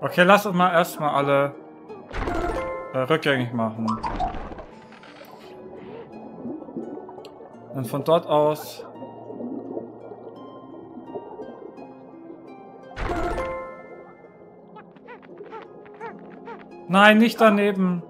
Okay, lass uns mal erstmal alle äh, rückgängig machen. Und von dort aus... Nein, nicht daneben.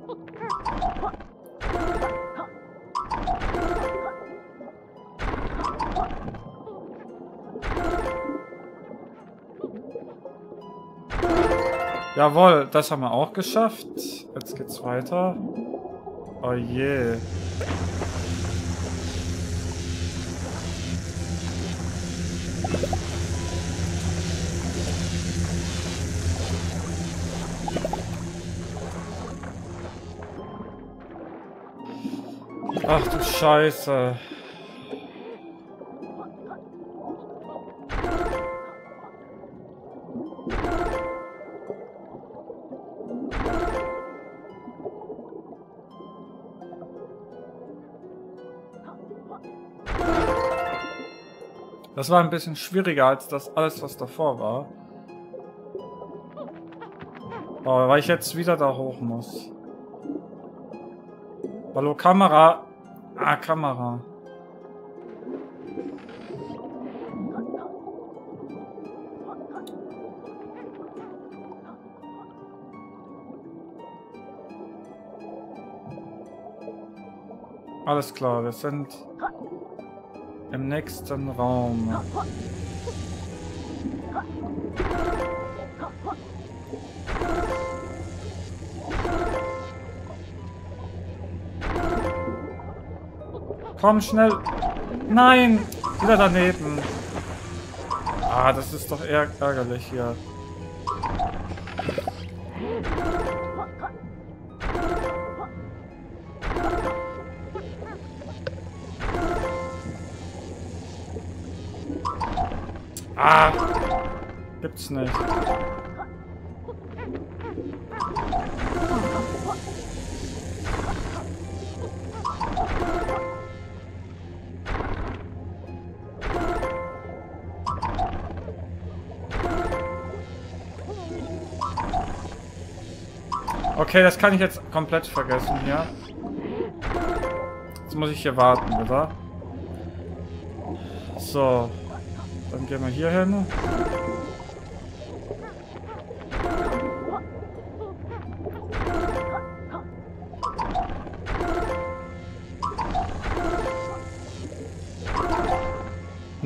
Jawohl, das haben wir auch geschafft. Jetzt geht's weiter. Oh je. Ach du Scheiße. Das war ein bisschen schwieriger als das alles, was davor war. Oh, weil ich jetzt wieder da hoch muss. Hallo, Kamera. Ah, Kamera. Alles klar, wir sind im nächsten Raum. Komm schnell. Nein! Wieder daneben. Ah, das ist doch eher ärgerlich hier. Gibt's nicht. Okay, das kann ich jetzt komplett vergessen hier. Jetzt muss ich hier warten, oder? So. Dann gehen wir hier hin.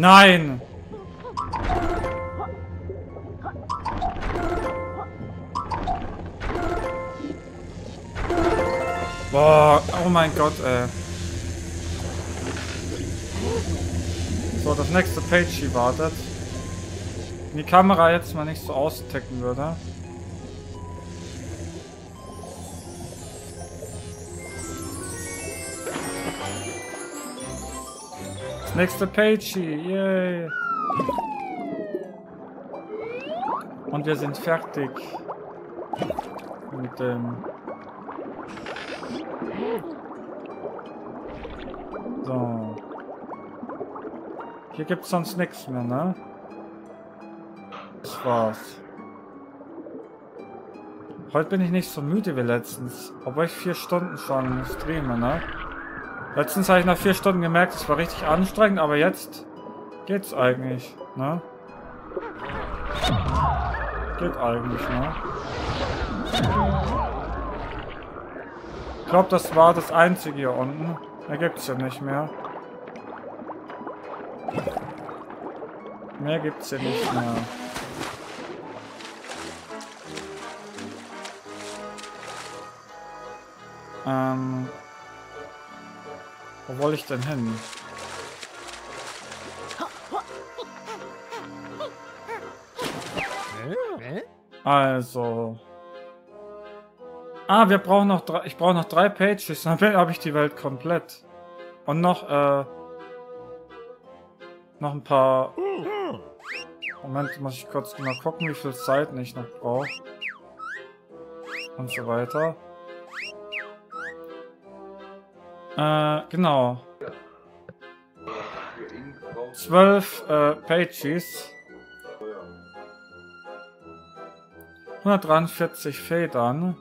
Nein! Boah, oh mein Gott, ey. So, das nächste Page wartet. Wenn die Kamera jetzt mal nicht so austicken würde. Nächste hier, yay. Und wir sind fertig. Mit dem... So. Hier gibt's sonst nichts mehr, ne? Das war's. Heute bin ich nicht so müde wie letztens. Obwohl ich vier Stunden schon streame, ne? Letztens habe ich nach vier Stunden gemerkt, es war richtig anstrengend, aber jetzt geht's eigentlich, ne? Geht eigentlich, ne? Ich glaube, das war das einzige hier unten. Da gibt's ja nicht mehr. Mehr gibt's ja nicht mehr. Ähm. Wo wollte ich denn hin? Also. Ah, wir brauchen noch drei. Ich brauche noch drei Pages, dann habe ich die Welt komplett. Und noch, äh. Noch ein paar Moment, muss ich kurz mal gucken, wie viel Zeit ich noch brauche. Und so weiter. Äh, genau. Zwölf äh, Pages. 143 Federn.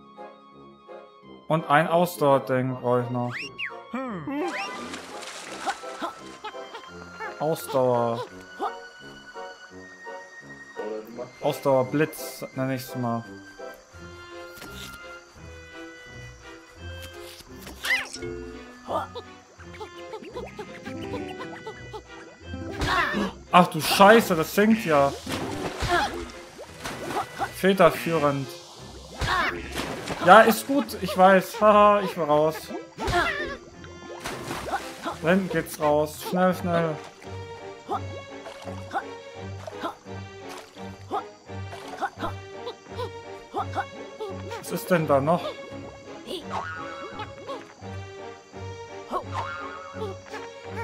Und ein Ausdauerding brauche ich noch. Ausdauer. Ausdauer Blitz, nenne ich es mal. Ach du Scheiße, das sinkt ja. Federführend. Ja, ist gut, ich weiß. Haha, ich war raus. Dann geht's raus. Schnell, schnell. Was ist denn da noch?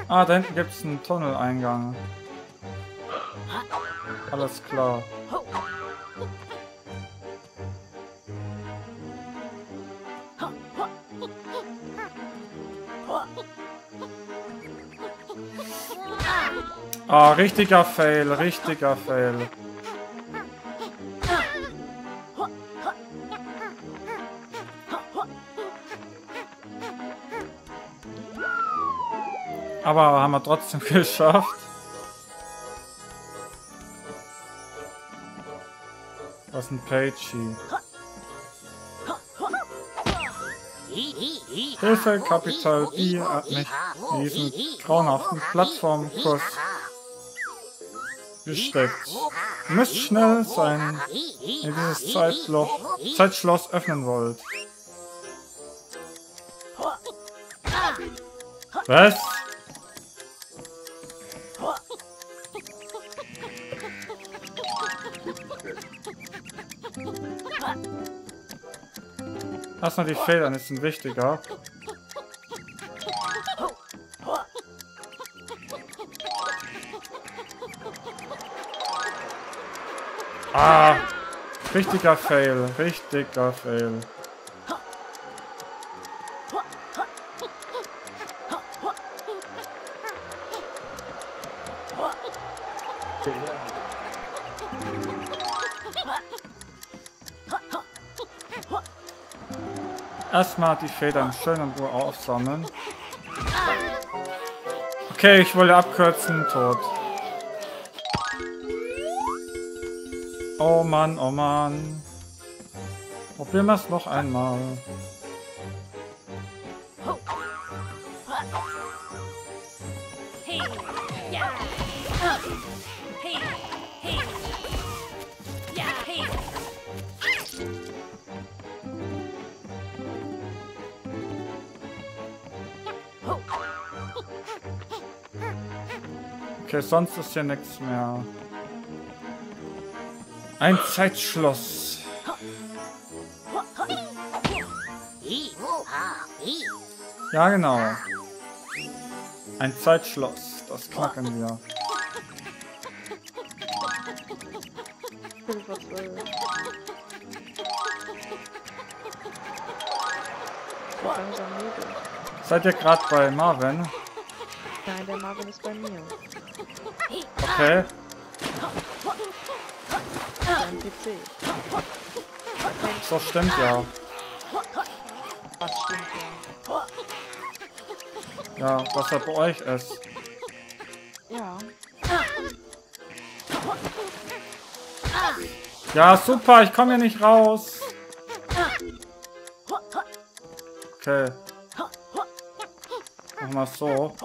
Ah, da hinten gibt es einen Tunneleingang. Alles klar. Ah, richtiger Fail, richtiger Fail. Aber haben wir trotzdem geschafft. Was ist ein Pagey? Hilfe, Kapital B hat mich diesen grauenhaften Plattformkurs gesteckt. Ihr müsst schnell sein, wenn ihr dieses Zeitloch, Zeitschloss öffnen wollt. Was? Erstmal die Federn ist ein wichtiger. Ah! Richtiger Fail, richtiger Fail. Erstmal die Federn schön in Ruhe aufsammeln. Okay, ich wollte abkürzen, tot. Oh Mann, oh Mann. Probieren wir es noch einmal. Okay, sonst ist hier nichts mehr. Ein Zeitschloss. Ja, genau. Ein Zeitschloss. Das knacken wir. Seid ihr gerade bei Marvin? Nein, der Marvin ist bei mir. Okay. Dein PC. Das stimmt ja. Was stimmt ja? Ja, was er bei euch ist. Ja. Ja, super, ich komme hier nicht raus. Okay. Mach mal so.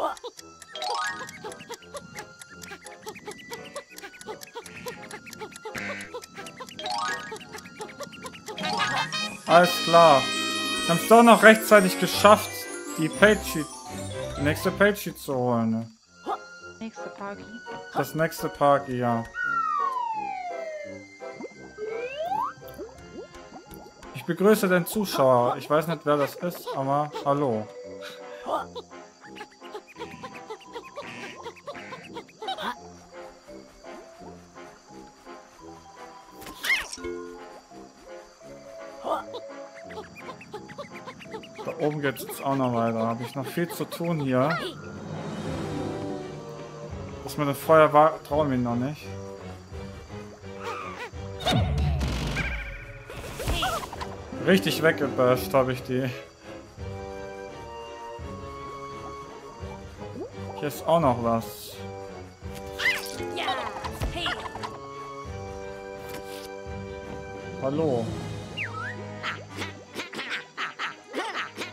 Alles klar. Wir haben es doch noch rechtzeitig geschafft, die Page die nächste Page zu holen. ne? Nächste Party. Das nächste Party, ja. Ich begrüße den Zuschauer. Ich weiß nicht, wer das ist, aber hallo. Da oben geht es auch noch weiter. Habe ich noch viel zu tun hier. Das mit dem Feuer war, traue ich mir noch nicht. Richtig weggebasht habe ich die. Hier ist auch noch was. Hallo.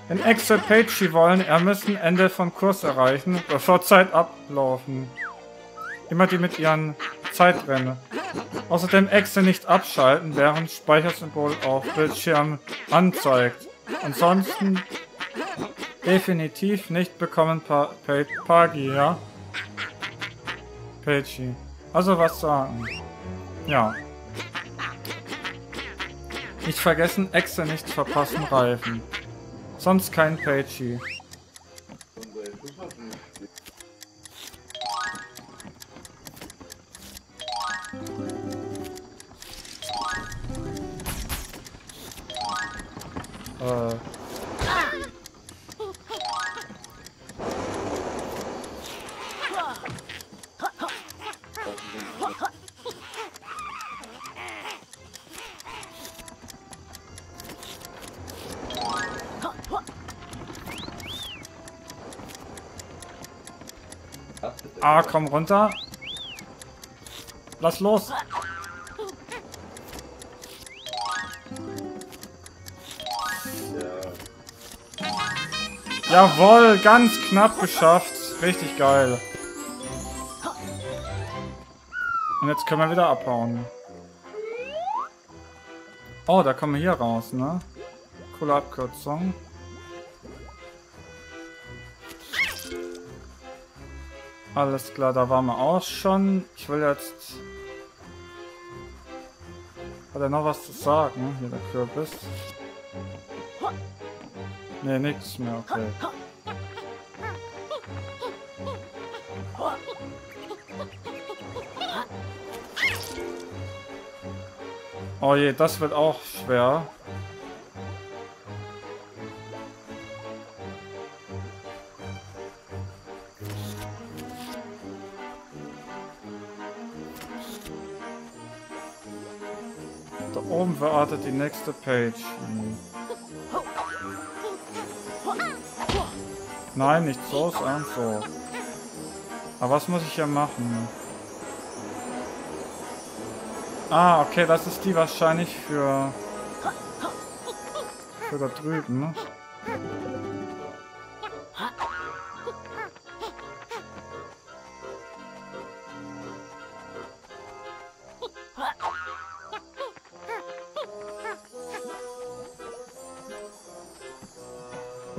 Wenn Excel Pagey wollen, er müssen Ende von Kurs erreichen, bevor Zeit ablaufen. Immer die mit ihren Zeitrennen. Außerdem Excel nicht abschalten, während Speichersymbol auf Bildschirm anzeigt. Ansonsten definitiv nicht bekommen pa pa Pagi, ja? Pagey. Also was sagen. Ja. Nicht vergessen, Excel nicht verpassen, Reifen. Sonst kein Pagey. Ah, komm runter. Lass los. Jawohl, ganz knapp geschafft. Richtig geil. Und jetzt können wir wieder abhauen. Oh, da kommen wir hier raus, ne? Coole Abkürzung. Alles klar, da waren wir auch schon. Ich will jetzt... Hat er noch was zu sagen? Hier der Kürbis. Ne, nichts mehr, okay. Oh je, das wird auch schwer. Oben wartet die nächste Page. Nein, nicht so, sondern so. Aber was muss ich hier machen? Ah, okay, das ist die wahrscheinlich für... Für da drüben, ne?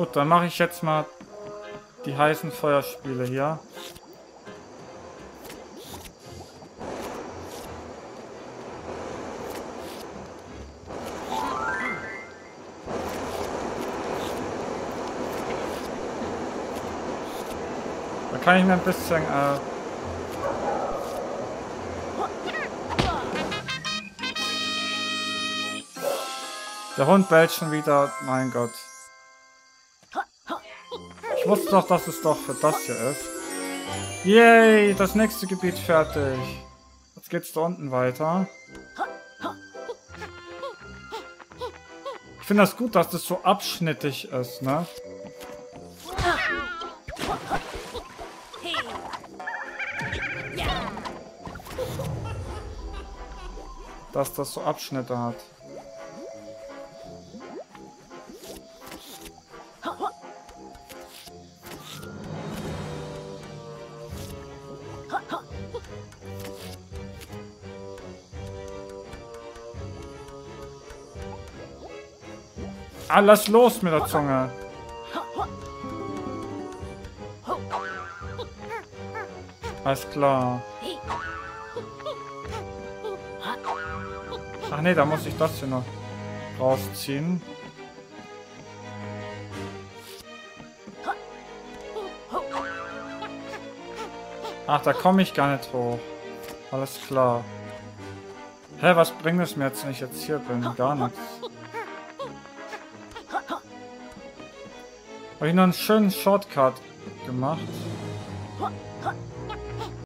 Gut, dann mache ich jetzt mal die heißen Feuerspiele hier. Da kann ich mir ein bisschen äh, Der Hund bellt schon wieder. Mein Gott. Ich wusste doch, dass es doch für das hier ist. Yay, das nächste Gebiet fertig. Jetzt geht's da unten weiter. Ich finde das gut, dass das so abschnittig ist, ne? Dass das so Abschnitte hat. Ah, lass los mit der Zunge. Alles klar. Ach nee, da muss ich das hier noch rausziehen. Ach, da komme ich gar nicht hoch. Alles klar. Hä, was bringt es mir jetzt, wenn ich jetzt hier bin? Gar nichts. Habe ich noch einen schönen Shortcut gemacht.